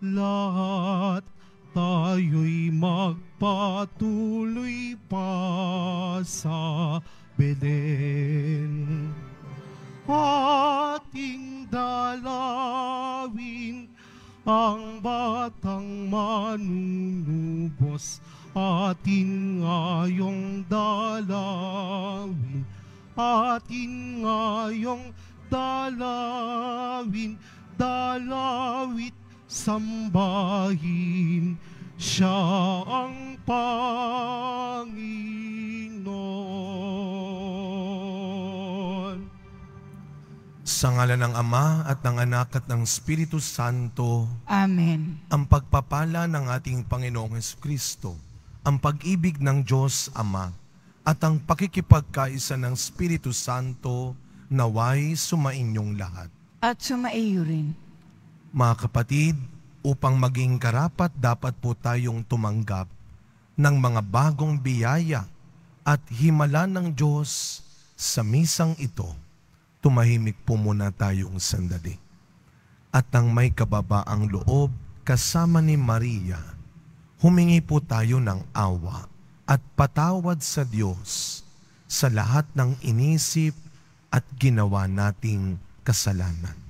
lahat tayo'y magpatuloy pa sa Belen. Ating dalawin ang batang manunubos, atin ngayong dalawin, atin ngayong dalawin, dalawit sambahin siya ang Panginoon. Sa ngala ng Ama at ng Anak at ng Espiritu Santo, Amen. ang pagpapala ng ating Panginoong Kristo, ang pag-ibig ng Diyos Ama, at ang pakikipagkaisa ng Espiritu Santo naway sumainyong lahat. At sumaiyo rin. Mga kapatid, upang maging karapat dapat po tayong tumanggap ng mga bagong biyaya at himala ng Diyos sa misang ito. Tumahimik po muna tayong sandali. At nang may kababaang loob kasama ni Maria, humingi po tayo ng awa at patawad sa Diyos sa lahat ng inisip at ginawa nating kasalanan.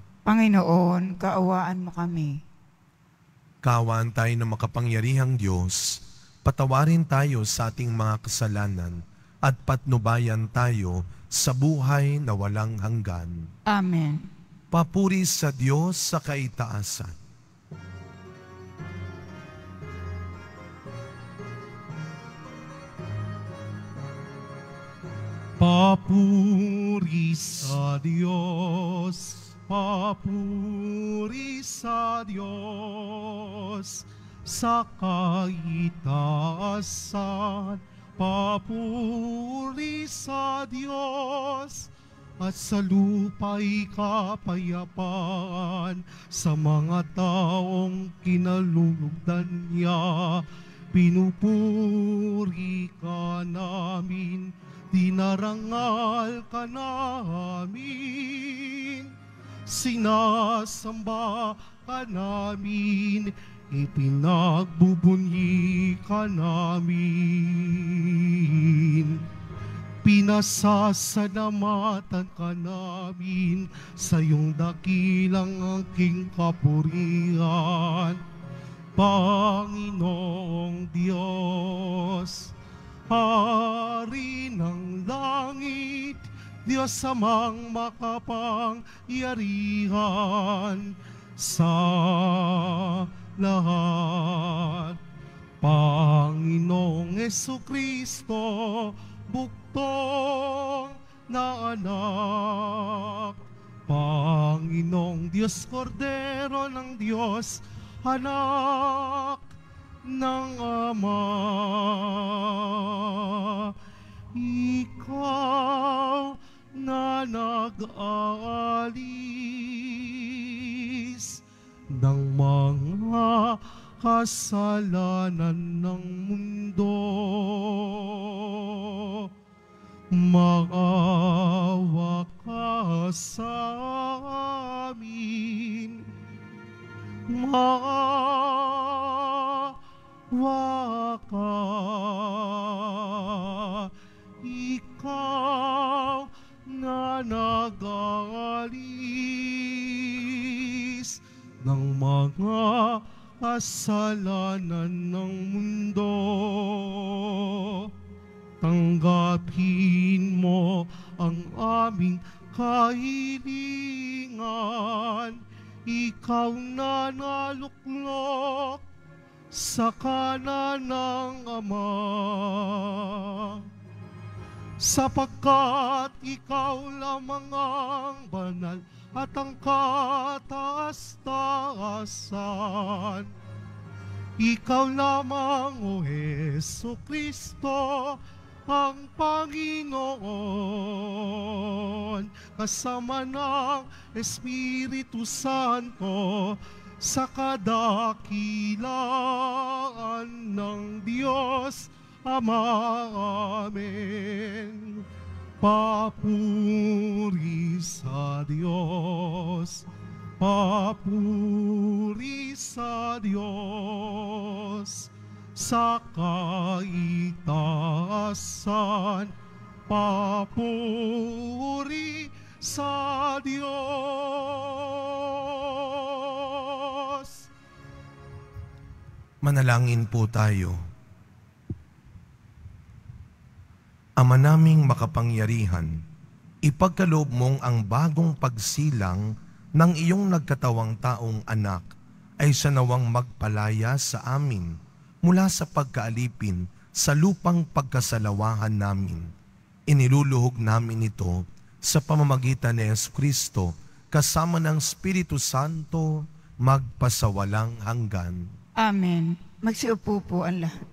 Panginoon, kaawaan mo kami. Kaawaan tayo ng makapangyarihang Diyos, patawarin tayo sa ating mga kasalanan at patnubayan tayo sa buhay na walang hanggan. Amen. Papuri sa Diyos sa kaitaasan. Papuri sa Diyos, papuri sa Diyos, sa kaitaasan, papuri sa Diyos, at sa lupa'y kapayapaan. Sa mga taong kinalulugdan niya. Pinupuri ka namin, dinarangal ka namin, sinasamba ka namin, ipinagbubunyi ka namin. Pinasasalamatan ka namin sa iyong dakilang angking kapurihan. Panginoong Diyos, Hari ng langit, Diyos amang makapangyarihan sa lahat. Panginoong Yesu Kristo, buktong na anak. Panginoong Diyos Kordero ng Diyos, anak ng Ama. Ikaw na nag-aalis ng mga kasalanan ng mundo. Maawa ka sa amin. Maawa ka. Ikaw na nag-aalis ng mga kasalanan ng mundo. Tanggapin mo ang aming kahilingan. Ikaw na naluklok sa kanan ng Ama. Sapagkat ikaw lamang ang banal at ang kataas-taasan. Ikaw lamang, O Heso Kristo, ang Panginoon, kasama ng Espiritu Santo, sa kadakilaan ng Diyos Ama amin. Papuri sa Diyos, papuri sa Diyos, sa kaitaasan, papuri sa Diyos. Manalangin po tayo. Ama naming makapangyarihan, ipagkaloob mong ang bagong pagsilang ng iyong nagkatawang taong anak ay sanawang magpalaya sa amin mula sa pagkaalipin sa lupang pagkasalawahan namin. Iniluluhog namin ito sa pamamagitan ni Yesu Kristo kasama ng Espiritu Santo magpasawalang hanggan. Amen. Magsiupo po ang lahat.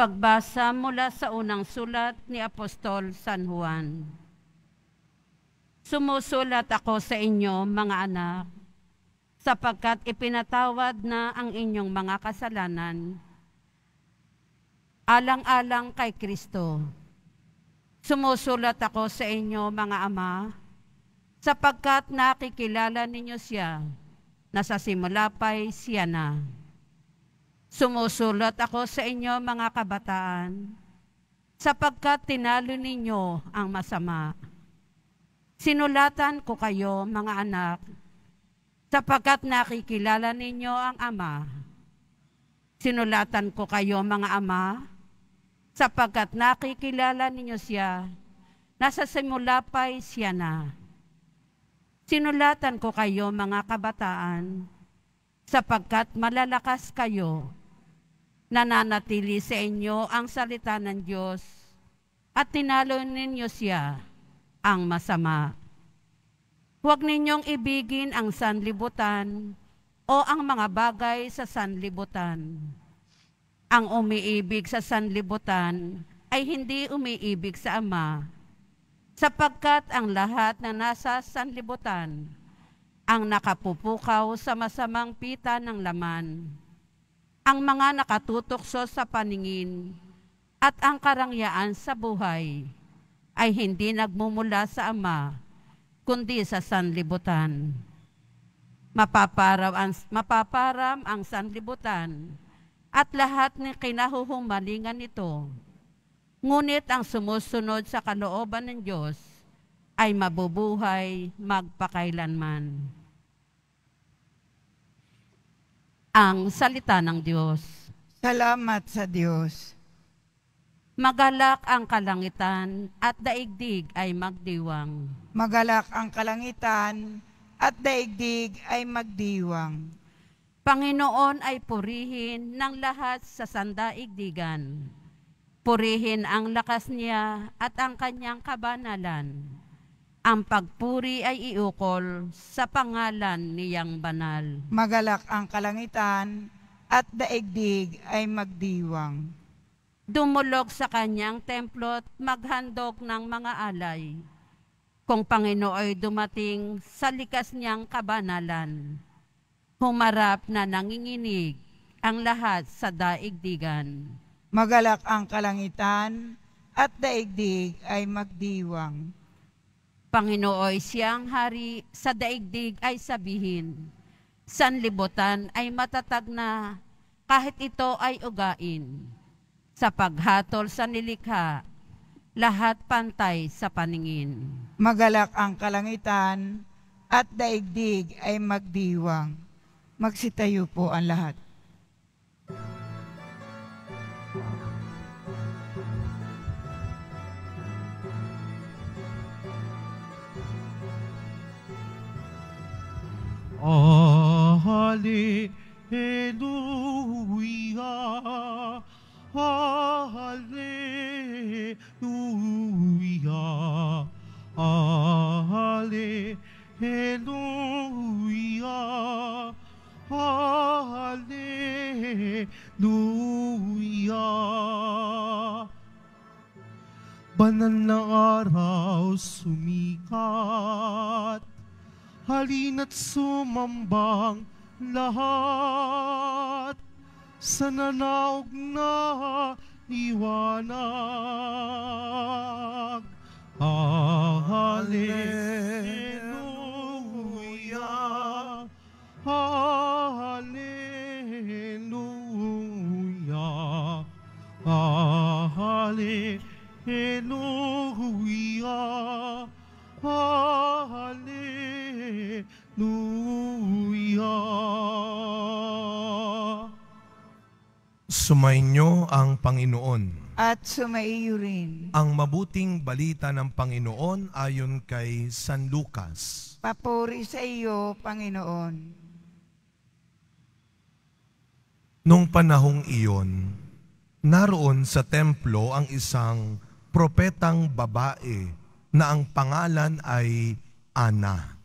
Pagbasa mula sa unang sulat ni Apostol San Juan. Sumusulat ako sa inyo, mga anak, sapagkat ipinatawad na ang inyong mga kasalanan, alang-alang kay Kristo. Sumusulat ako sa inyo, mga ama, sapagkat nakikilala ninyo siya, na sa simula pa'y siya na. Sumusulat ako sa inyo mga kabataan, sapagkat tinalo ninyo ang masama. Sinulatan ko kayo mga anak, sapagkat nakikilala ninyo ang Ama. Sinulatan ko kayo mga ama, sapagkat nakikilala ninyo siya, nasa simula pa'y siya na. Sinulatan ko kayo mga kabataan, sapagkat malalakas kayo nananatili sa inyo ang salita ng Diyos at tinalo ninyo siya ang masama. Huwag ninyong ibigin ang sanlibutan o ang mga bagay sa sanlibutan. Ang umiibig sa sanlibutan ay hindi umiibig sa Ama, sapagkat ang lahat na nasa sanlibutan ang nakapupukaw sa masamang pita ng laman ang mga nakatutokso sa paningin at ang karangyaan sa buhay ay hindi nagmumula sa Ama, kundi sa sanlibutan. Mapaparam ang, mapaparam ang sanlibutan at lahat ng kinahuhumalingan nito. Ngunit ang sumusunod sa kalooban ng Diyos ay mabubuhay magpakailanman. Ang salita ng Diyos. Salamat sa Diyos. Magalak ang kalangitan at daigdig ay magdiwang. Magalak ang kalangitan at daigdig ay magdiwang. Panginoon ay purihin ng lahat sa sandaigdigan. Purihin ang lakas niya at ang kanyang kabanalan. Ang pagpuri ay iukol sa pangalan niyang banal. Magalak ang kalangitan at daigdig ay magdiwang. Dumulog sa kanyang templo't maghandog ng mga alay. Kung Panginoon ay dumating sa likas niyang kabanalan, humarap na nanginginig ang lahat sa daigdigan. Magalak ang kalangitan at daigdig ay magdiwang. Panginooy siyang hari sa daigdig ay sabihin, sanlibutan ay matatag na kahit ito ay ugain. Sa paghatol sa nilikha, lahat pantay sa paningin. Magalak ang kalangitan at daigdig ay magdiwang. Magsitayo po ang lahat. Hallelujah. Hallelujah. Hallelujah. Hallelujah. Banal na araw sumikat Halina't sumambang lahat sa nanaog na liwanag. Hallelujah. Hallelujah. Hallelujah. Hallelujah. Sumainyo ang Panginoon. At sumaiyo rin. Ang mabuting balita ng Panginoon ayon kay San Lucas. Papuri sa iyo, Panginoon. Nung panahong iyon, naroon sa templo ang isang propetang babae na ang pangalan ay Ana,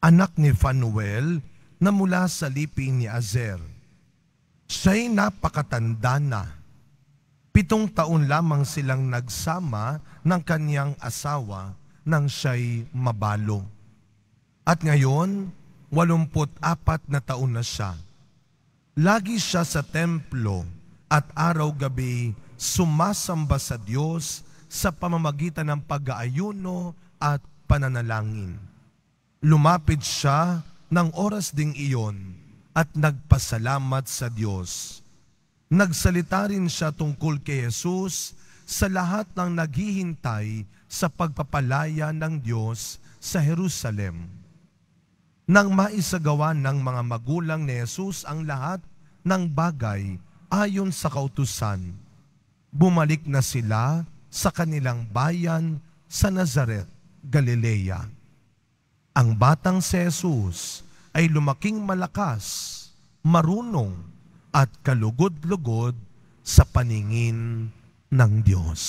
anak ni Fanuel na mula sa lipi ni Azer. Siya'y napakatanda na. Pitong taon lamang silang nagsama ng kanyang asawa nang siya'y mabalo. At ngayon, walumput apat na taon na siya. Lagi siya sa templo at araw-gabi sumasamba sa Diyos sa pamamagitan ng pag-aayuno at pananalangin. Lumapit siya ng oras ding iyon at nagpasalamat sa Diyos. Nagsalita rin siya tungkol kay Jesus sa lahat ng naghihintay sa pagpapalaya ng Diyos sa Jerusalem. Nang maisagawa ng mga magulang ni Jesus ang lahat ng bagay ayon sa kautusan, bumalik na sila sa kanilang bayan sa Nazaret, Galilea. Ang batang si Jesus ay lumaking malakas, marunong at kalugod-lugod sa paningin ng Diyos.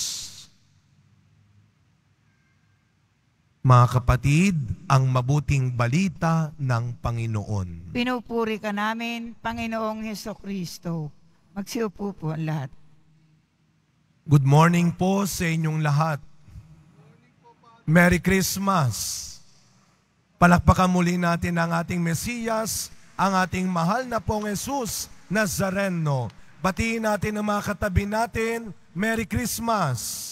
Mga kapatid, ang mabuting balita ng Panginoon. Pinupuri ka namin, Panginoong Heso Kristo. Magsiupo po ang lahat. Good morning po sa inyong lahat. Merry Christmas! Palakpakan muli natin ang ating Mesiyas, ang ating mahal na pong Jesus Nazareno. Batiin natin ang mga katabi natin, Merry Christmas!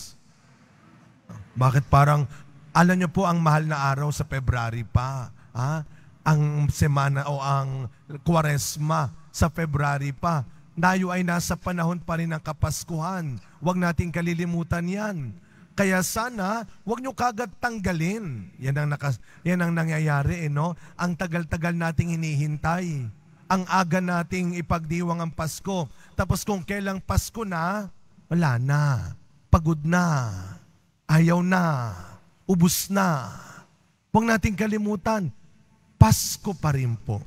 Bakit parang, alam niyo po ang mahal na araw sa February pa, ha? ang semana o ang kwaresma sa February pa. Tayo ay nasa panahon pa rin ng Kapaskuhan. Huwag nating kalilimutan yan. Kaya sana, huwag nyo kagad tanggalin. Yan ang, nakas, yan ang nangyayari, eh, no? Ang tagal-tagal nating hinihintay. Ang aga nating ipagdiwang ang Pasko. Tapos kung kailang Pasko na, wala na. Pagod na. Ayaw na. Ubus na. Huwag nating kalimutan, Pasko pa rin po.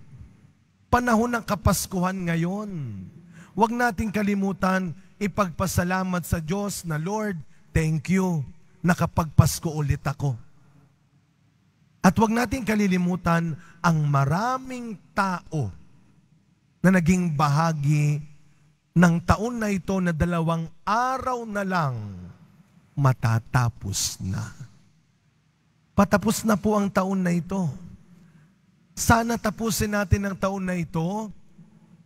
Panahon ng Kapaskuhan ngayon. Huwag nating kalimutan, ipagpasalamat sa Diyos na Lord, thank you, nakapagpasko ulit ako. At huwag nating kalilimutan ang maraming tao na naging bahagi ng taon na ito na dalawang araw na lang matatapos na. Patapos na po ang taon na ito. Sana tapusin natin ang taon na ito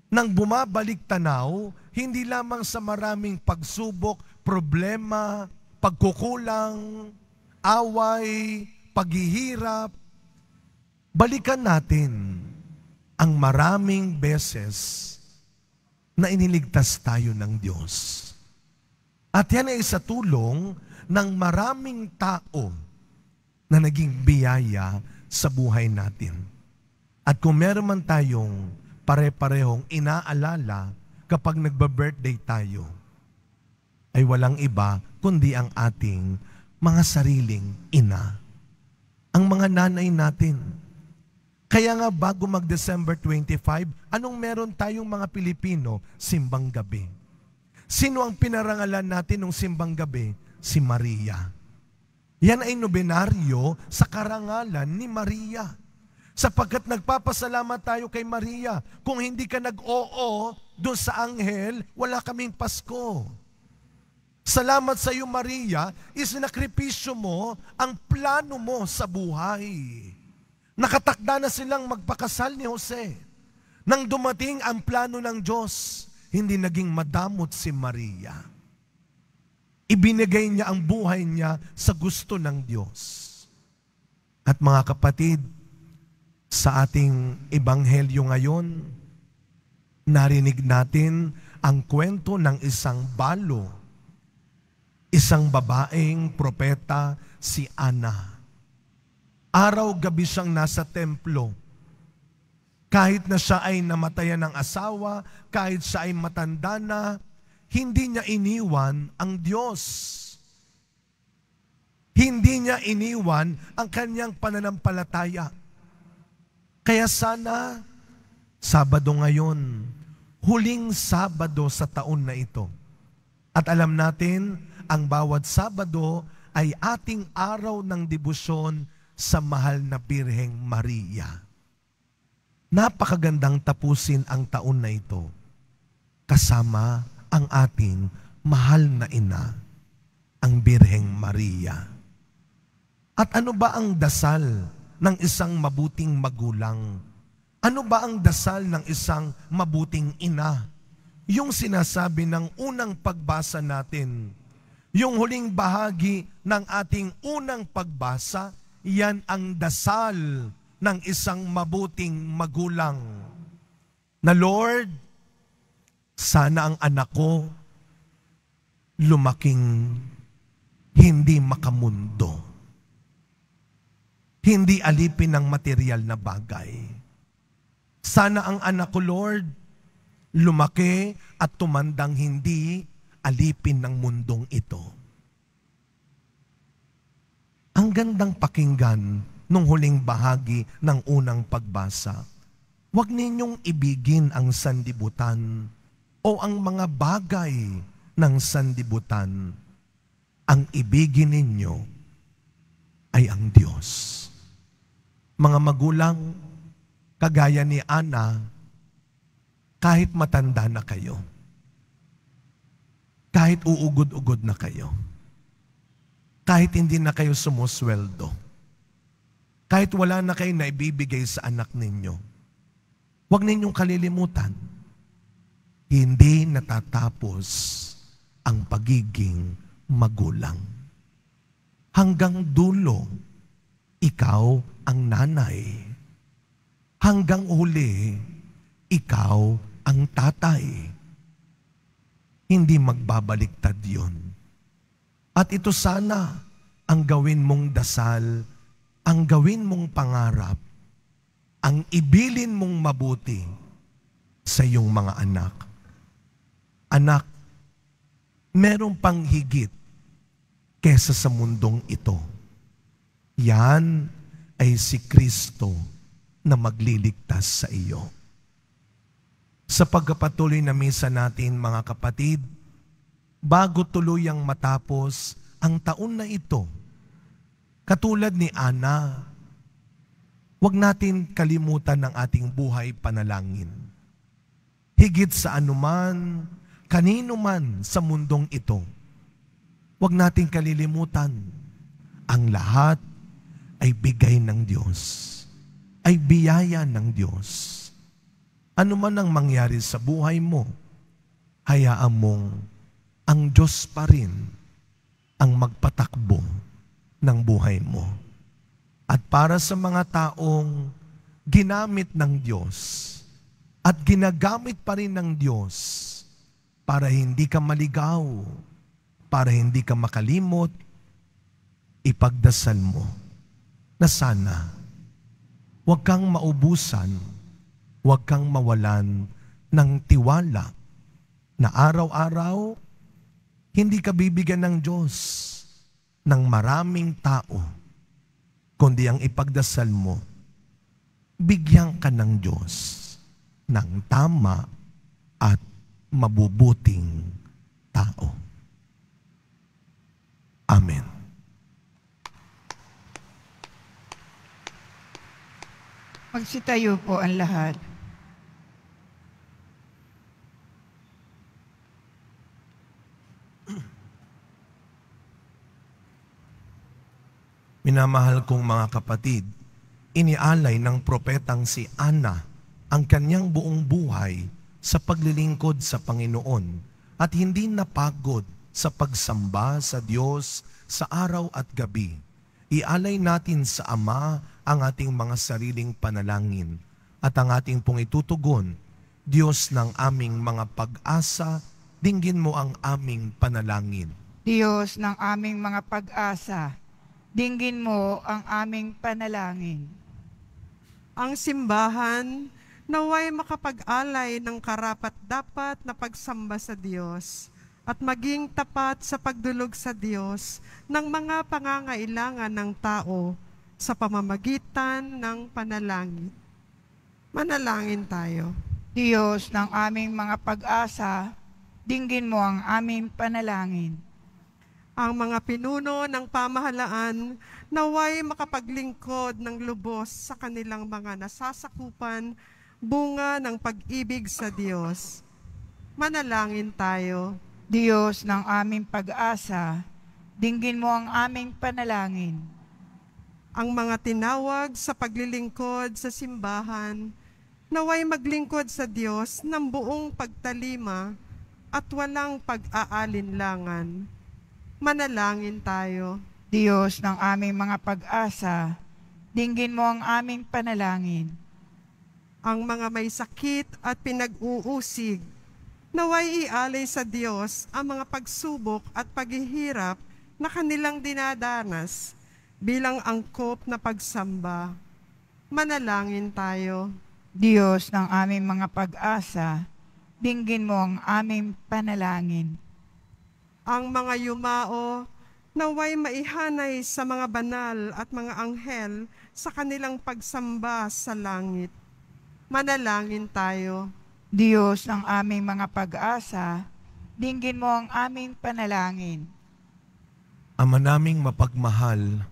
nang bumabalik tanaw, hindi lamang sa maraming pagsubok, problema, pagkukulang, away, paghihirap, balikan natin ang maraming beses na iniligtas tayo ng Diyos. At yan ay sa tulong ng maraming tao na naging biyaya sa buhay natin. At kung meron man tayong pare-parehong inaalala kapag nagba-birthday tayo, ay walang iba kundi ang ating mga sariling ina. Ang mga nanay natin. Kaya nga bago mag-December 25, anong meron tayong mga Pilipino? Simbang gabi. Sino ang pinarangalan natin ng simbang gabi? Si Maria. Yan ay nobenaryo sa karangalan ni Maria. Sapagkat nagpapasalamat tayo kay Maria. Kung hindi ka nag-oo doon sa anghel, wala kaming Pasko. Salamat sa iyo, Maria, isinakripisyo mo ang plano mo sa buhay. Nakatakda na silang magpakasal ni Jose. Nang dumating ang plano ng Diyos, hindi naging madamot si Maria. Ibinigay niya ang buhay niya sa gusto ng Diyos. At mga kapatid, sa ating ebanghelyo ngayon, narinig natin ang kwento ng isang balo, isang babaeng propeta si Ana. Araw-gabi siyang nasa templo. Kahit na siya ay namatayan ng asawa, kahit siya ay matanda na, hindi niya iniwan ang Diyos. Hindi niya iniwan ang kanyang pananampalataya. Kaya sana, Sabado ngayon, huling Sabado sa taon na ito. At alam natin, ang bawat Sabado ay ating araw ng debosyon sa mahal na Birheng Maria. Napakagandang tapusin ang taon na ito kasama ang ating mahal na ina, ang Birheng Maria. At ano ba ang dasal ng isang mabuting magulang? Ano ba ang dasal ng isang mabuting ina? Yung sinasabi ng unang pagbasa natin, yung huling bahagi ng ating unang pagbasa, yan ang dasal ng isang mabuting magulang. Na Lord, sana ang anak ko lumaking hindi makamundo. Hindi alipin ng material na bagay. Sana ang anak ko, Lord, lumaki at tumandang hindi alipin ng mundong ito. Ang gandang pakinggan nung huling bahagi ng unang pagbasa. Huwag ninyong ibigin ang sandibutan o ang mga bagay ng sandibutan. Ang ibigin ninyo ay ang Diyos. Mga magulang, kagaya ni Ana, kahit matanda na kayo, kahit uugod-ugod na kayo, kahit hindi na kayo sumusweldo, kahit wala na kayo na ibibigay sa anak ninyo, huwag ninyong kalilimutan, hindi natatapos ang pagiging magulang. Hanggang dulo, ikaw ang nanay. Hanggang uli, ikaw ang tatay. Hindi magbabaliktad yon. At ito sana ang gawin mong dasal, ang gawin mong pangarap, ang ibilin mong mabuti sa iyong mga anak. Anak, meron pang higit kesa sa mundong ito. Yan ay si Kristo na magliligtas sa iyo. Sa pagkapatuloy na misa natin mga kapatid, bago tuluyang matapos ang taon na ito, katulad ni Ana, huwag natin kalimutan ang ating buhay panalangin. Higit sa anuman, kanino man sa mundong ito, huwag natin kalilimutan ang lahat ay bigay ng Diyos, ay biyaya ng Diyos. Ano man ang mangyari sa buhay mo, hayaan mong ang Diyos pa rin ang magpatakbo ng buhay mo. At para sa mga taong ginamit ng Diyos at ginagamit pa rin ng Diyos para hindi ka maligaw, para hindi ka makalimot, ipagdasal mo na sana huwag kang maubusan, huwag kang mawalan ng tiwala na araw-araw hindi ka bibigyan ng Diyos ng maraming tao, kundi ang ipagdasal mo, bigyan ka ng Diyos ng tama at mabubuting tao. Amen. Magsitayo po ang lahat. Minamahal kong mga kapatid, inialay ng propetang si Ana ang kanyang buong buhay sa paglilingkod sa Panginoon at hindi napagod sa pagsamba sa Diyos sa araw at gabi. Ialay natin sa Ama ang ating mga sariling panalangin at ang ating pong itutugon, Diyos ng aming mga pag-asa, dinggin mo ang aming panalangin. Diyos ng aming mga pag-asa, dinggin mo ang aming panalangin. ang simbahan naway makapag-alay ng karapat-dapat na pagsamba sa Diyos at maging tapat sa pagdulog sa Diyos ng mga pangangailangan ng tao sa pamamagitan ng panalangin. Manalangin tayo. Diyos ng aming mga pag-asa, dinggin mo ang aming panalangin. Ang mga pinuno ng pamahalaan naway makapaglingkod ng lubos sa kanilang mga nasasakupan bunga ng pag-ibig sa Diyos. Manalangin tayo. Diyos ng aming pag-asa, dinggin mo ang aming panalangin. Ang mga tinawag sa paglilingkod sa simbahan naway maglingkod sa Diyos ng buong pagtalima at walang pag-aalinlangan. Manalangin tayo. Diyos ng aming mga pag-asa, dinggin mo ang aming panalangin. ang mga may sakit at pinag-uusig. Naway ialay sa Diyos ang mga pagsubok at paghihirap na kanilang dinadanas bilang angkop na pagsamba. Manalangin tayo. Diyos ng aming mga pag-asa, dinggin mo ang aming panalangin. Ang mga yumao naway maihanay sa mga banal at mga anghel sa kanilang pagsamba sa langit. Manalangin tayo. Diyos ng aming mga pag-asa, dinggin mo ang aming panalangin. Ama naming mapagmahal,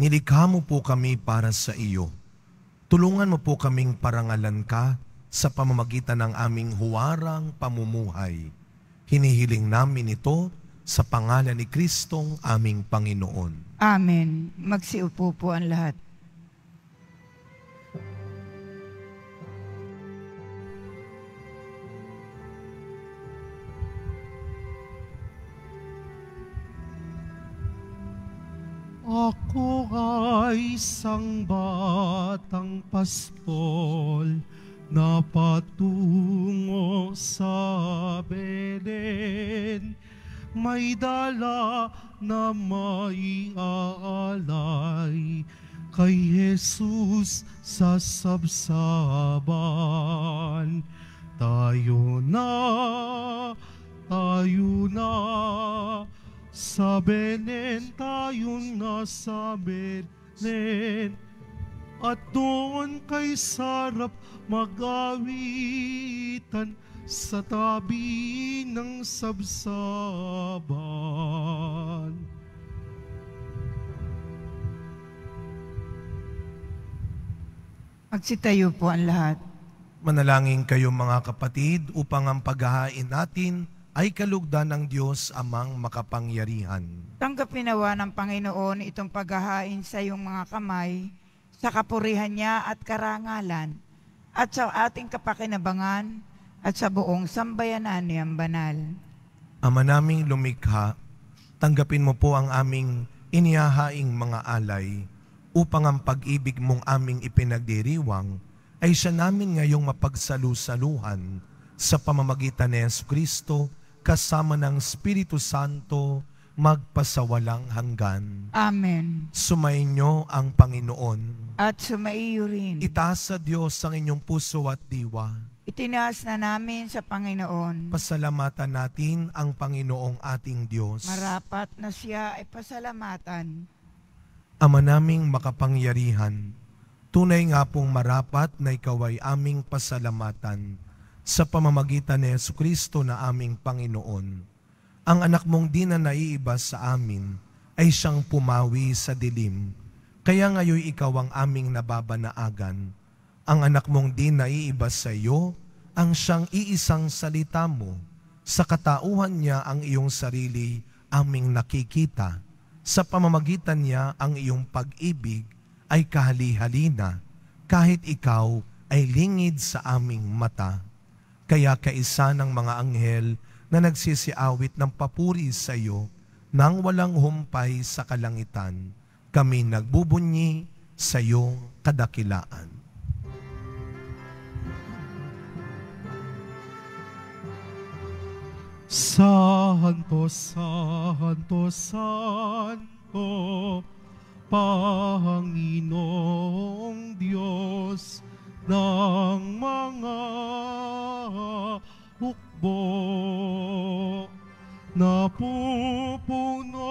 nilikha mo po kami para sa iyo. Tulungan mo po kaming parangalan ka sa pamamagitan ng aming huwarang pamumuhay. Hinihiling namin ito sa pangalan ni Kristong aming Panginoon. Amen. Magsiupo po ang lahat. Ako ay isang batang paspol na patungo sa Belen. May dala na may aalay kay Jesus sa sabsaban. Tayo na, tayo na, sa Belen tayo na sa Belen At doon kay sarap mag-awitan Sa tabi ng sabsaban Magsitayo po ang lahat. Manalangin kayo mga kapatid upang ang paghahain natin ay kalugdan ng Diyos amang makapangyarihan. Tanggapin nawa ng Panginoon itong paghahain sa iyong mga kamay, sa kapurihan niya at karangalan, at sa ating kapakinabangan, at sa buong sambayanan niyang banal. Ama naming lumikha, tanggapin mo po ang aming inihahaing mga alay upang ang pag-ibig mong aming ipinagdiriwang ay siya namin ngayong mapagsalusaluhan sa pamamagitan ni Yesu Kristo kasama ng Espiritu Santo magpasawalang hanggan. Amen. Sumainyo ang Panginoon. At sumaiyo rin. Itaas sa Diyos ang inyong puso at diwa. Itinaas na namin sa Panginoon. Pasalamatan natin ang Panginoong ating Diyos. Marapat na siya ay pasalamatan. Ama naming makapangyarihan, tunay nga pong marapat na ikaw ay aming pasalamatan sa pamamagitan ni Yesu Kristo na aming Panginoon. Ang anak mong di na naiiba sa amin ay siyang pumawi sa dilim. Kaya ngayon ikaw ang aming nababanaagan. Ang anak mong di naiiba sa iyo, ang siyang iisang salita mo. Sa katauhan niya ang iyong sarili aming nakikita sa pamamagitan niya ang iyong pag-ibig ay kahali-halina kahit ikaw ay lingid sa aming mata. Kaya kaisa ng mga anghel na nagsisiawit ng papuri sa iyo nang walang humpay sa kalangitan, kami nagbubunyi sa iyong kadakilaan. Santo, Santo, Santo, Panginoong Diyos ng mga hukbo. Napupuno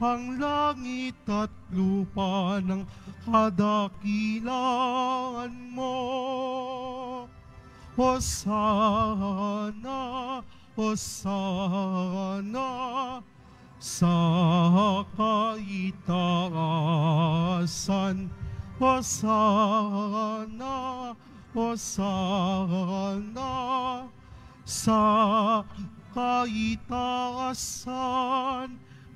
ang langit at lupa ng kadakilaan mo. Hosana, Hosana, sa kaitaasan. Hosana, Hosana, sa kaitaasan.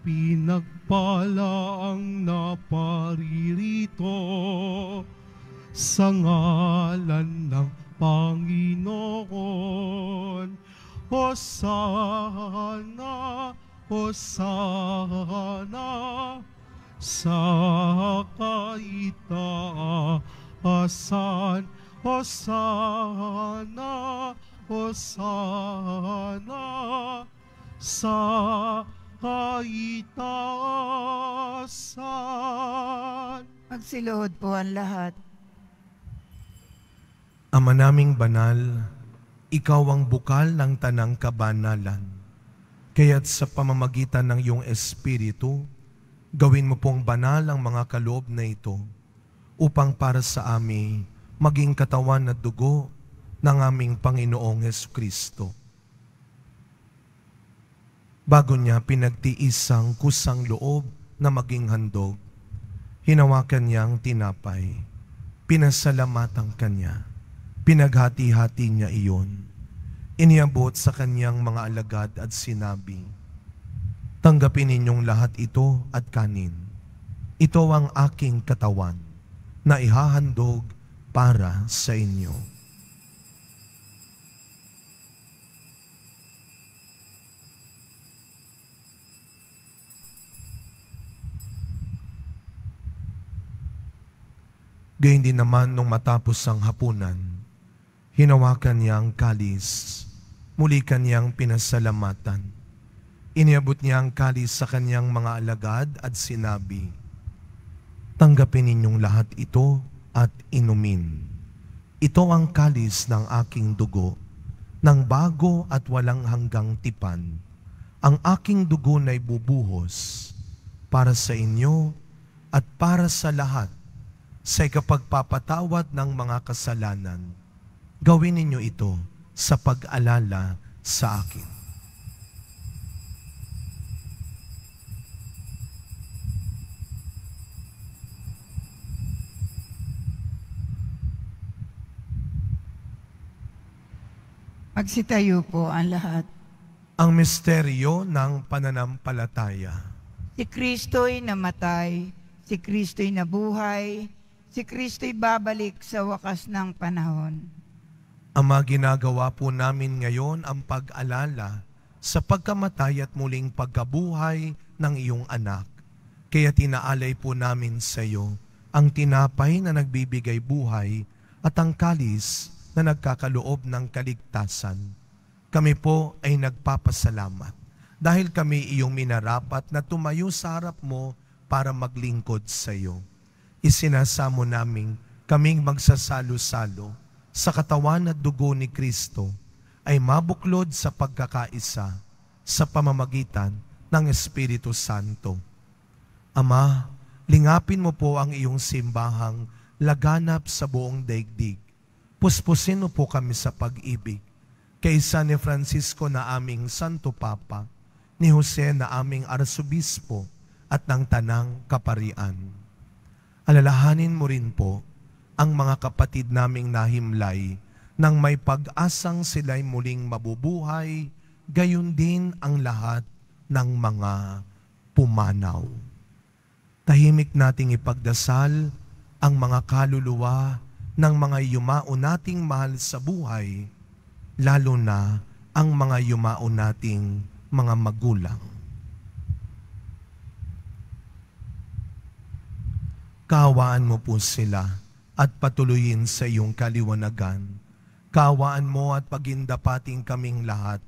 Pinagpala ang naparirito sa ngalan ng Panginoon. Hosana, Hosana, sa kaitaasan. Hosana, Hosana, sa kaitaasan. Magsiluhod po ang lahat. Ama naming banal, ikaw ang bukal ng tanang kabanalan. Kaya't sa pamamagitan ng iyong Espiritu, gawin mo pong banal ang mga kaloob na ito upang para sa amin maging katawan at dugo ng aming Panginoong Yesu Kristo. Bago niya pinagtiis ang kusang loob na maging handog, hinawakan niya ang tinapay, pinasalamatan kanya, pinaghati-hati niya iyon, iniabot sa kanyang mga alagad at sinabi, Tanggapin ninyong lahat ito at kanin. Ito ang aking katawan na ihahandog para sa inyo. Gayun din naman nung matapos ang hapunan, hinawakan niya ang kalis, muli kanyang pinasalamatan. Iniabot niya ang kalis sa kanyang mga alagad at sinabi, Tanggapin ninyong lahat ito at inumin. Ito ang kalis ng aking dugo, ng bago at walang hanggang tipan. Ang aking dugo na bubuhos para sa inyo at para sa lahat sa ikapagpapatawad ng mga kasalanan. Gawin ninyo ito sa pag-alala sa akin. Magsitayo po ang lahat. Ang misteryo ng pananampalataya. Si Kristo'y namatay, si Kristo'y nabuhay, si Kristo'y babalik sa wakas ng panahon. Ama, ginagawa po namin ngayon ang pag-alala sa pagkamatay at muling pagkabuhay ng iyong anak. Kaya tinaalay po namin sa iyo ang tinapay na nagbibigay buhay at ang kalis na nagkakaloob ng kaligtasan. Kami po ay nagpapasalamat dahil kami iyong minarapat na tumayo sa harap mo para maglingkod sa iyo. Isinasamo namin kaming magsasalo-salo sa katawan at dugo ni Kristo ay mabuklod sa pagkakaisa sa pamamagitan ng Espiritu Santo. Ama, lingapin mo po ang iyong simbahang laganap sa buong daigdig Puspusin mo po kami sa pag-ibig. Kaysa ni Francisco na aming Santo Papa, ni Jose na aming Arsobispo at ng Tanang Kaparian. Alalahanin mo rin po ang mga kapatid naming nahimlay nang may pag-asang sila'y muling mabubuhay, gayon din ang lahat ng mga pumanaw. Tahimik nating ipagdasal ang mga kaluluwa ng mga yumao nating mahal sa buhay, lalo na ang mga yumao nating mga magulang. Kawaan mo po sila at patuloyin sa iyong kaliwanagan. Kawaan mo at pagindapating kaming lahat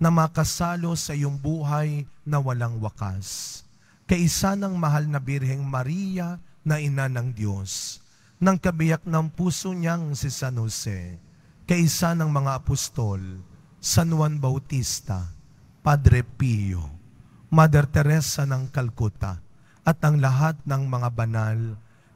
na makasalo sa iyong buhay na walang wakas. Kaisa ng mahal na Birheng Maria na ina ng Diyos, ng kabiyak ng puso niyang si San Jose, kaisa ng mga apostol, San Juan Bautista, Padre Pio, Mother Teresa ng Calcutta, at ang lahat ng mga banal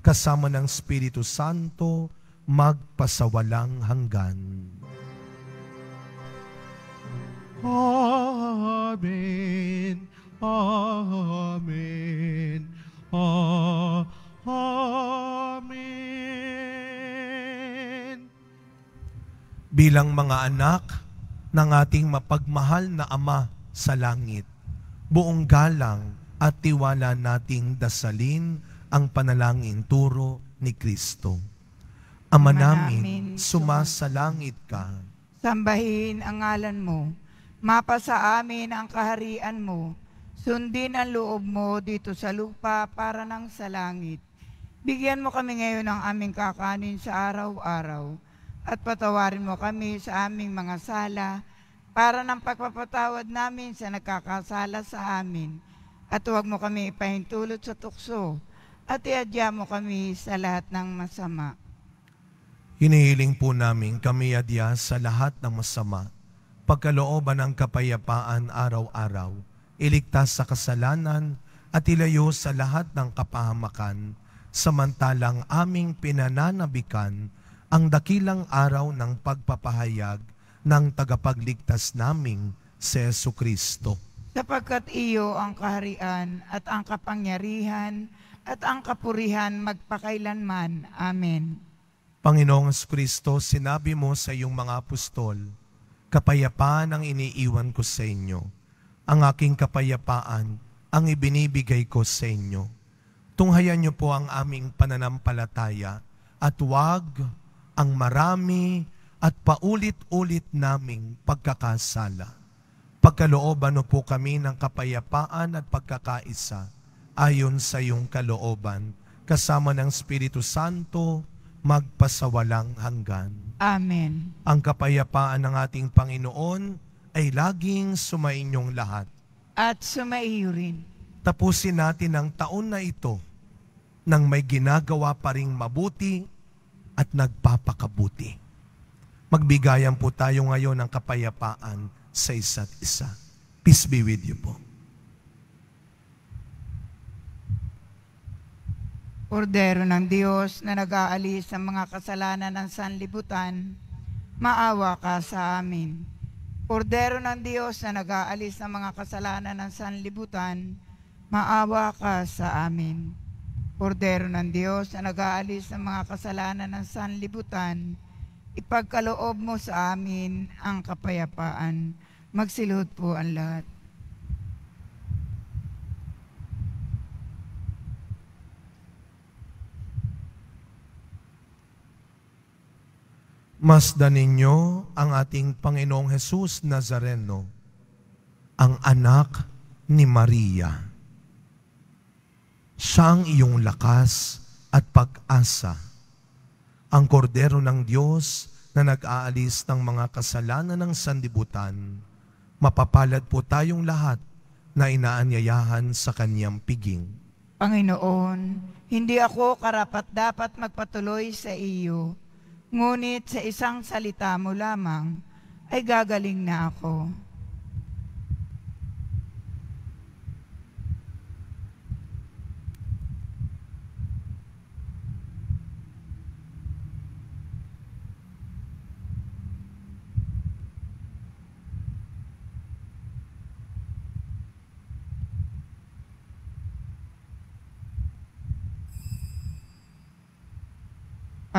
kasama ng Espiritu Santo, magpasawalang hanggan. Amen. Amen. Amen. bilang mga anak ng ating mapagmahal na Ama sa langit. Buong galang at tiwala nating dasalin ang panalangin turo ni Kristo. Ama Ama namin, sumasalangit ka. Sambahin ang ngalan mo. Mapa sa amin ang kaharian mo. Sundin ang loob mo dito sa lupa para ng sa langit. Bigyan mo kami ngayon ng aming kakanin sa araw-araw at patawarin mo kami sa aming mga sala para ng pagpapatawad namin sa nagkakasala sa amin. At huwag mo kami ipahintulot sa tukso at iadya mo kami sa lahat ng masama. Hinihiling po namin kami adya sa lahat ng masama, pagkalooban ng kapayapaan araw-araw, iligtas sa kasalanan at ilayo sa lahat ng kapahamakan, samantalang aming pinananabikan ang dakilang araw ng pagpapahayag ng tagapagligtas naming si Yesu Kristo. sapagkat iyo ang kaharian at ang kapangyarihan at ang kapurihan magpakailanman. Amen. Panginoong Kristo, sinabi mo sa iyong mga apostol, kapayapaan ang iniiwan ko sa inyo. Ang aking kapayapaan ang ibinibigay ko sa inyo. Tunghayan niyo po ang aming pananampalataya at huwag ang marami at paulit-ulit naming pagkakasala. Pagkalooban po kami ng kapayapaan at pagkakaisa ayon sa iyong kalooban, kasama ng Espiritu Santo, magpasawalang hanggan. Amen. Ang kapayapaan ng ating Panginoon ay laging sumainyong lahat. At sumaiyo rin. Tapusin natin ang taon na ito nang may ginagawa pa ring mabuti at nagpapakabuti. Magbigayan po tayo ngayon ng kapayapaan sa isa't isa. Peace be with you po. Ordero ng Diyos na nag-aalis sa mga kasalanan ng sanlibutan, maawa ka sa amin. Ordero ng Diyos na nag-aalis ng mga kasalanan ng sanlibutan, maawa ka sa amin. Ordero ng Diyos na nag-aalis ng mga kasalanan ng sanlibutan, ipagkaloob mo sa amin ang kapayapaan. Magsilot po ang lahat. Masdan ninyo ang ating Panginoong Jesus Nazareno, ang anak ni Maria. Siya ang iyong lakas at pag-asa, ang kordero ng Diyos na nag-aalis ng mga kasalanan ng sandibutan. Mapapalad po tayong lahat na inaanyayahan sa kanyang piging. Panginoon, hindi ako karapat dapat magpatuloy sa iyo, ngunit sa isang salita mo lamang ay gagaling na ako.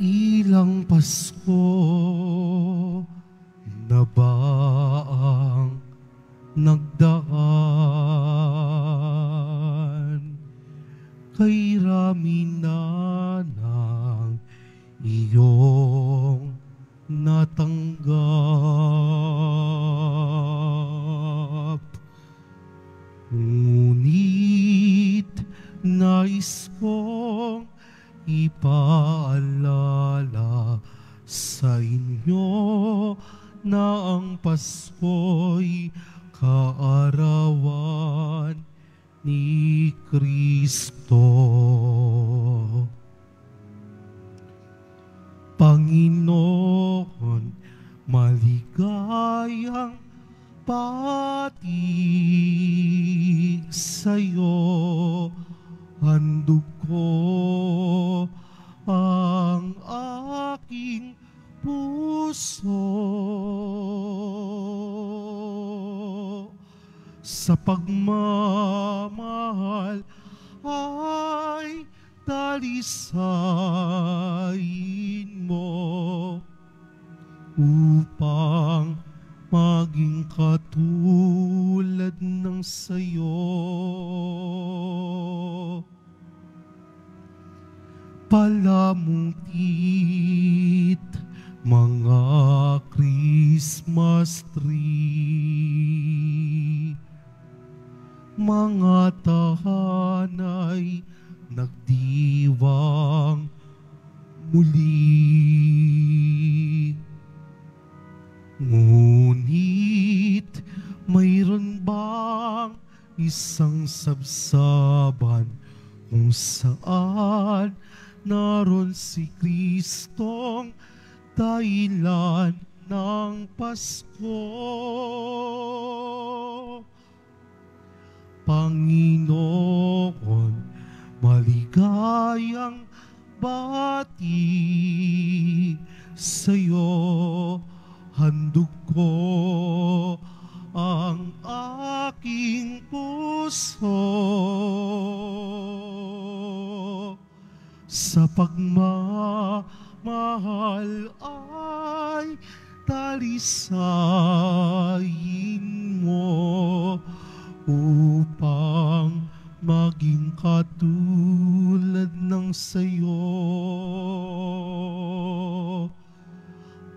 Ilang Pasko dalisain mo. upang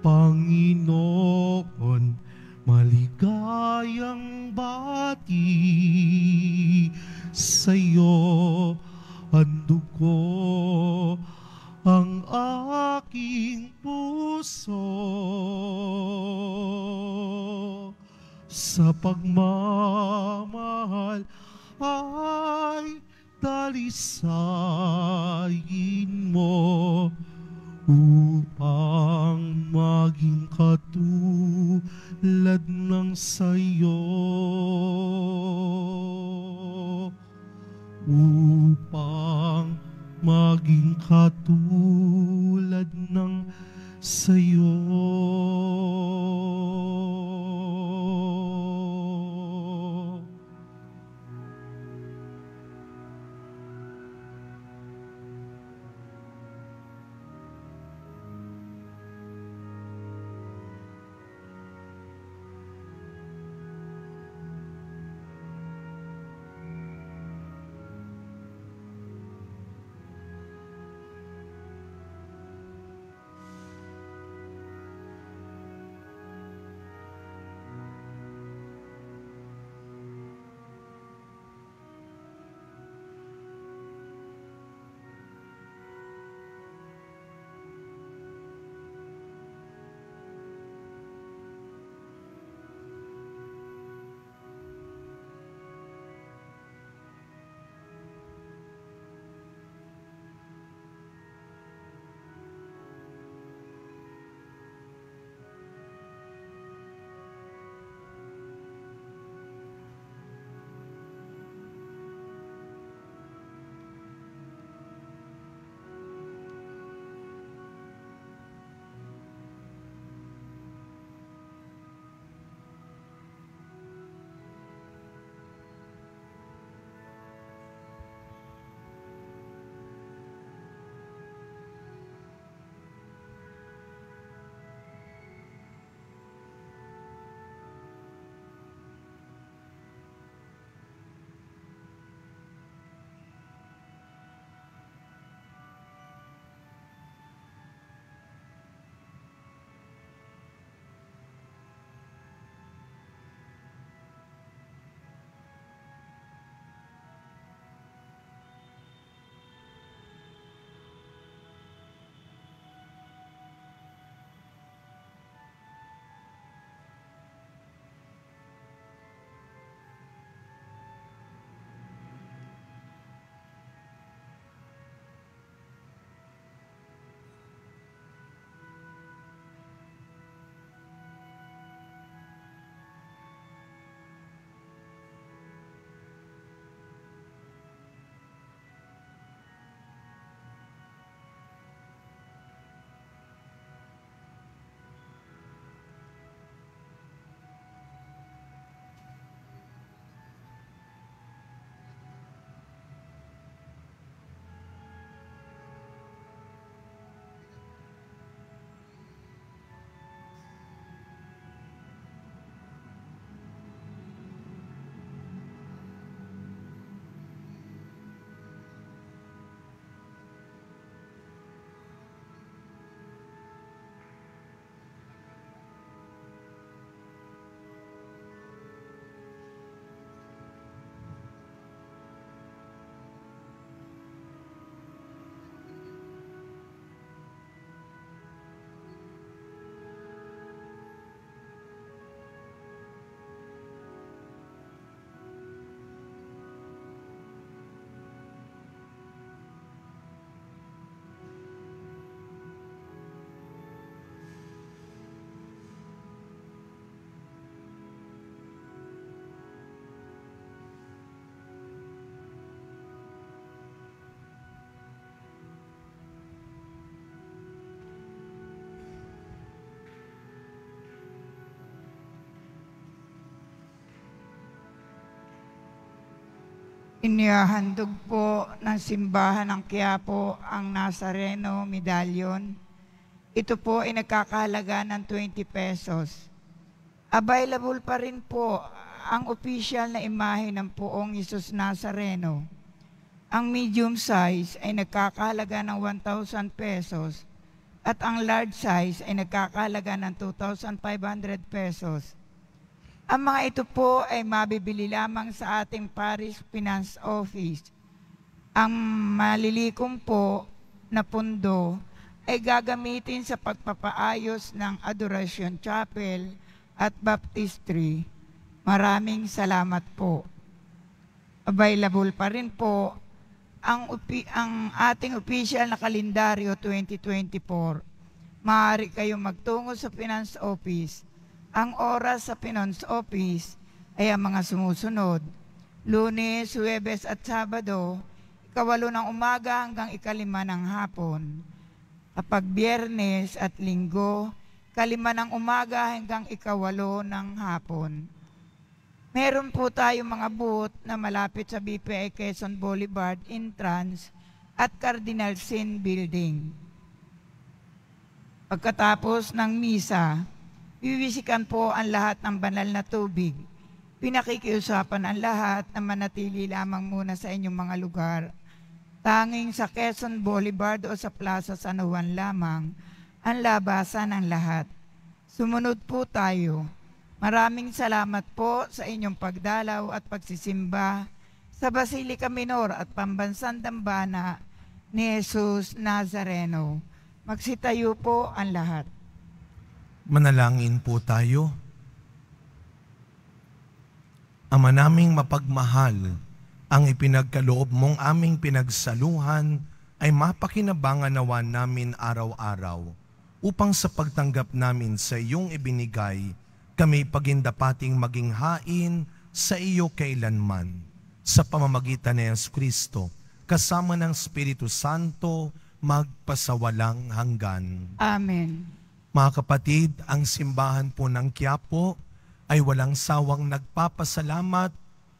Panginoon, maligayang bati sa'yo, handog ko ang aking puso sa pagmamahal ay dalisayin mo upang maging katulad ng sayo upang maging katulad ng sayo. Inihahandog po ng simbahan ng Quiapo ang Nazareno Medallion. Ito po ay nagkakahalaga ng 20 pesos. Available pa rin po ang official na imahe ng poong Isus Nazareno. Ang medium size ay nagkakahalaga ng 1,000 pesos at ang large size ay nagkakahalaga ng 2,500 pesos. Ang mga ito po ay mabibili lamang sa ating Paris Finance Office. Ang malilikom po na pundo ay gagamitin sa pagpapaayos ng Adoration Chapel at Baptistry. Maraming salamat po. Available pa rin po ang, ang ating official na kalendaryo 2024. Maaari kayong magtungo sa Finance Office ang oras sa Finance Office ay ang mga sumusunod. Lunes, Huwebes at Sabado, ikawalo ng umaga hanggang ikalima ng hapon. Kapag Biyernes at Linggo, kalima ng umaga hanggang ikawalo ng hapon. Meron po tayong mga booth na malapit sa BPI Quezon Boulevard entrance at Cardinal Sin Building. Pagkatapos ng misa, Wiwisikan po ang lahat ng banal na tubig. Pinakikiusapan ang lahat na manatili lamang muna sa inyong mga lugar. Tanging sa Quezon Boulevard o sa Plaza San Juan lamang ang labasan ng lahat. Sumunod po tayo. Maraming salamat po sa inyong pagdalaw at pagsisimba sa Basilica Minor at Pambansang Dambana ni Jesus Nazareno. Magsitayo po ang lahat. Manalangin po tayo. Ama naming mapagmahal, ang ipinagkaloob mong aming pinagsaluhan ay mapakinabangan nawa namin araw-araw upang sa pagtanggap namin sa iyong ibinigay, kami pagindapating maging hain sa iyo kailanman. Sa pamamagitan ni Yesu Kristo, kasama ng Espiritu Santo, magpasawalang hanggan. Amen. Mga kapatid, ang simbahan po ng Quiapo ay walang sawang nagpapasalamat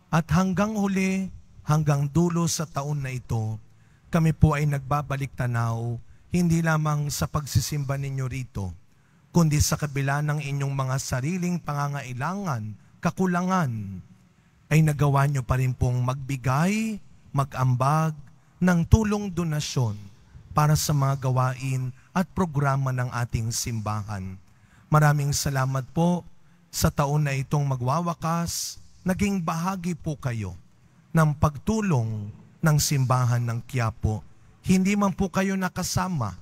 at hanggang huli, hanggang dulo sa taon na ito, kami po ay nagbabalik tanaw hindi lamang sa pagsisimba ninyo rito, kundi sa kabila ng inyong mga sariling pangangailangan, kakulangan, ay nagawa nyo pa rin pong magbigay, magambag ng tulong donasyon para sa mga gawain at programa ng ating simbahan. Maraming salamat po sa taon na itong magwawakas, naging bahagi po kayo ng pagtulong ng simbahan ng Quiapo. Hindi man po kayo nakasama,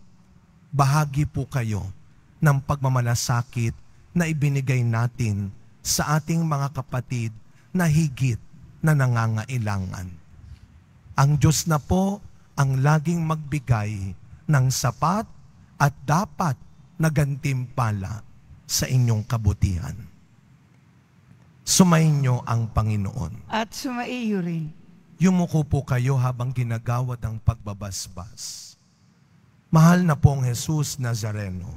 bahagi po kayo ng pagmamalasakit na ibinigay natin sa ating mga kapatid na higit na nangangailangan. Ang Diyos na po ang laging magbigay ng sapat at dapat na gantimpala sa inyong kabutihan. Sumayin niyo ang Panginoon. At sumaiyo rin. Yumuko po kayo habang ginagawad ang pagbabasbas. Mahal na pong Jesus Nazareno,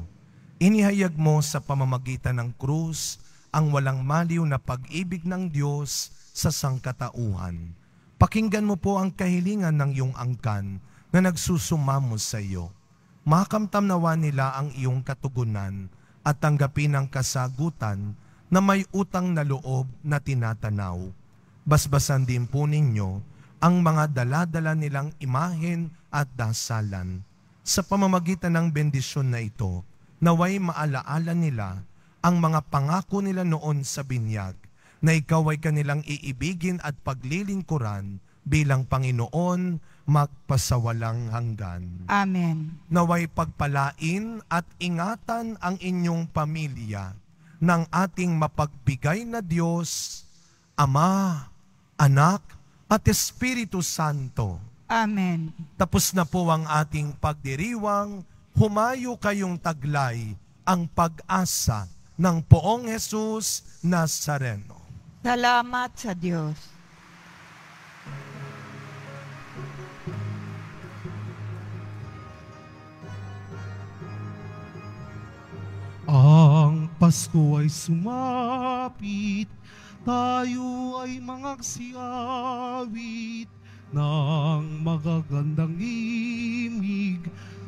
inihayag mo sa pamamagitan ng krus ang walang maliw na pag-ibig ng Diyos sa sangkatauhan. Pakinggan mo po ang kahilingan ng iyong angkan na nagsusumamo sa iyo makamtam nawa nila ang iyong katugunan at tanggapin ang kasagutan na may utang na loob na tinatanaw. Basbasan din po ninyo ang mga daladala nilang imahen at dasalan. Sa pamamagitan ng bendisyon na ito, naway maalaala nila ang mga pangako nila noon sa binyag na ikaw ay kanilang iibigin at paglilingkuran bilang Panginoon magpasawalang hanggan. Amen. Naway pagpalain at ingatan ang inyong pamilya ng ating mapagbigay na Diyos, Ama, Anak, at Espiritu Santo. Amen. Tapos na po ang ating pagdiriwang, humayo kayong taglay ang pag-asa ng poong Jesus Nazareno. Salamat sa Diyos. Ang Pasko ay sumapit, tayo ay mga siawit ng magagandang imig.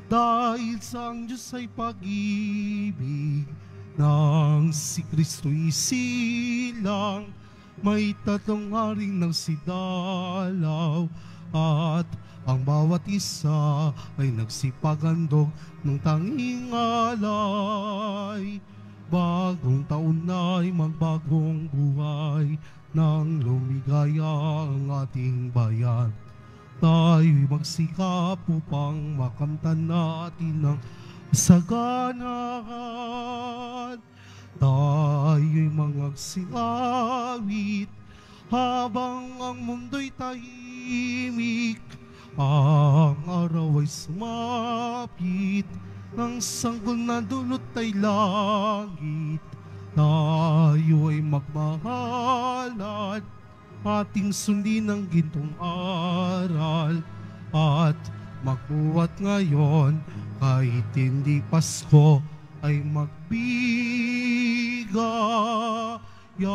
Dahil sa ang Diyos ay pag-ibig nang si Kristo isilang may tatlong haring ng sidalaw at ang bawat isa ay nagsipagandog ng tanging alay. Bagong taon na'y magbagong buhay nang lumigaya ang ating bayan. Tayo'y magsikap upang makamtan natin ang saganahan. Tayo'y magsiawit habang ang mundo'y tahimik. Ang araw ay sumapit, ng sanggol na dulot ay langit. Tayo ay magmahalan, ating sundin ang gintong aral. At magbuhat ngayon, kahit hindi Pasko, ay your